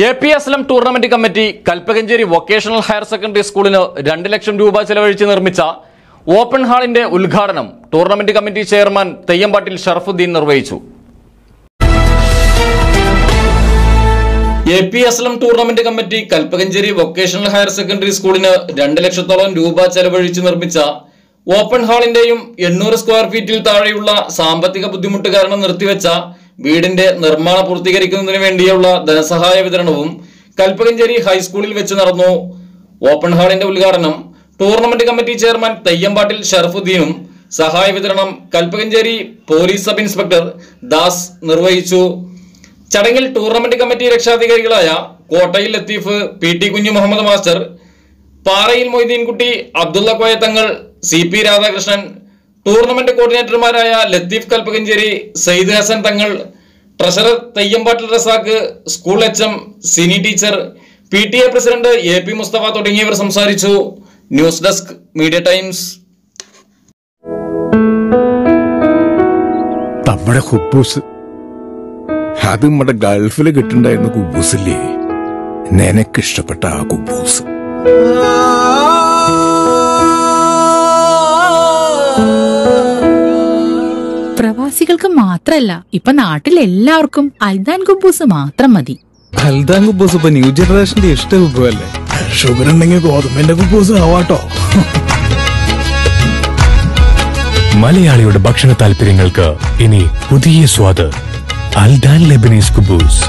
A P S M tournament committee Kalpakanchery vocational higher secondary സ്കൂളിന് രണ്ട് ലക്ഷം രൂപ ചെലവഴിച്ച് നിർമ്മിച്ച ഓപ്പൺ ഹാളിന്റെ ഉദ്ഘാടനം tournament committee chairman Theyyampattil Sharafuddin നിർവഹിച്ചു. A P S M tournament committee Kalpakanchery vocational higher secondary സ്കൂളിന് രണ്ട് ലക്ഷത്തോളം രൂപ ചെലവഴിച്ച് നിർമ്മിച്ച ഓപ്പൺ ഹാളിന്റെയും എണ്ണൂറ് സ്ക്വയർ ഫീറ്റിൽ താഴെയുള്ള സാമ്പത്തിക ബുദ്ധിമുട്ട് കാരണം നിർത്തിവെച്ച വീടിന്റെ നിർമ്മാണ പൂർത്തീകരിക്കുന്നതിന് വേണ്ടിയുള്ള ധനസഹായ വിതരണവും കൽപ്പകഞ്ചേരി ഹൈസ്കൂളിൽ വെച്ച് നടന്നു. ഓപ്പൺ ഹാളിന്റെ ഉദ്ഘാടനം ടൂർണമെന്റ് കമ്മിറ്റി ചെയർമാൻ തയ്യമ്പാട്ടിൽ ഷറഫുദ്ദീനും സഹായ വിതരണം Kalpakanchery police sub inspector Das നിർവഹിച്ചു. ചടങ്ങിൽ ടൂർണമെന്റ് കമ്മിറ്റി രക്ഷാധികാരികളായ കോട്ടയിൽ Latheef P T Kunhu Muhammad master Parayil Moideenkutty Abdulla Koyathangal C P Radhakrishnan tournament കോർഡിനേറ്റർമാരായ Latheef Kalpakanchery Sayyid Hasan Thangal treasurer Thayyampattil Razak school H M Sini teacher P T A president A P Musthafa തുടങ്ങിയവർ സംസാരിച്ചു. News desk Media Times. നമ്മുടെ ഹുബൂസ്. അത് നമ്മുടെ ഗൾഫിൽ കിട്ടുണ്ടായിരുന്ന കുബൂസില്ലേ? നിനക്കിഷ്ടപ്പെട്ട ആ കുബൂസ്. പ്രവാസികൾക്ക് മാത്രല്ല ഇപ്പൊ നാട്ടിൽ എല്ലാവർക്കും അൽദാൻ കുബൂസ് മാത്രം മതി. അൽദാൻ കുബൂസ് ഇപ്പൊ ന്യൂ ജനറേഷന്റെ ഇഷ്ട വിഭവല്ലേ ഷുഗർ ഉണ്ടെങ്കിൽ ഗോതമ്പിന്റെ കുബൂസ് ആവാട്ടോ. മലയാളിയുടെ ഭക്ഷണ താല്പര്യങ്ങൾക്ക് ഇനി പുതിയ സ്വാദ്. അൽദാൻ ലെബനീസ് കുബൂസ്.